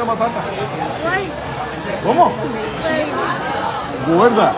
esa batata. ¿Cómo? Gorda.